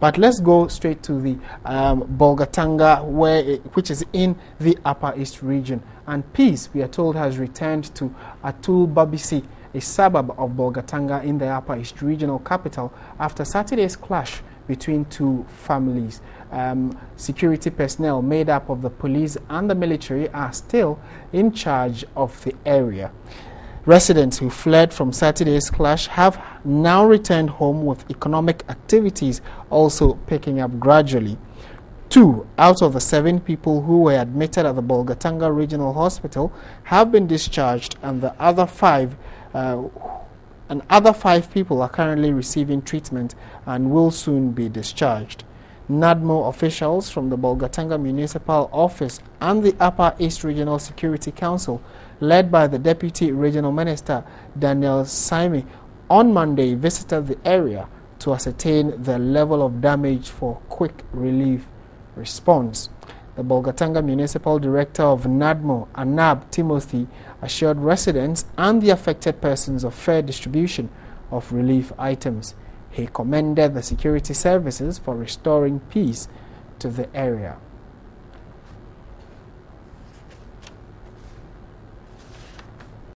But let's go straight to the um, Bolgatanga, where it, which is in the Upper East region. And peace, we are told, has returned to Atul Babisi, a suburb of Bolgatanga in the Upper East regional capital, after Saturday's clash between two families. Um, security personnel made up of the police and the military are still in charge of the area. Residents who fled from Saturday's clash have now returned home with economic activities also picking up gradually. Two out of the seven people who were admitted at the Bolgatanga Regional Hospital have been discharged and the other five uh, and other five people are currently receiving treatment and will soon be discharged. NADMO officials from the Bolgatanga Municipal Office and the Upper East Regional Security Council, led by the Deputy Regional Minister Daniel Syme, on Monday visited the area to ascertain the level of damage for quick relief response. The Bolgatanga Municipal Director of NADMO, Anab Timothy, assured residents and the affected persons of fair distribution of relief items. He commended the security services for restoring peace to the area.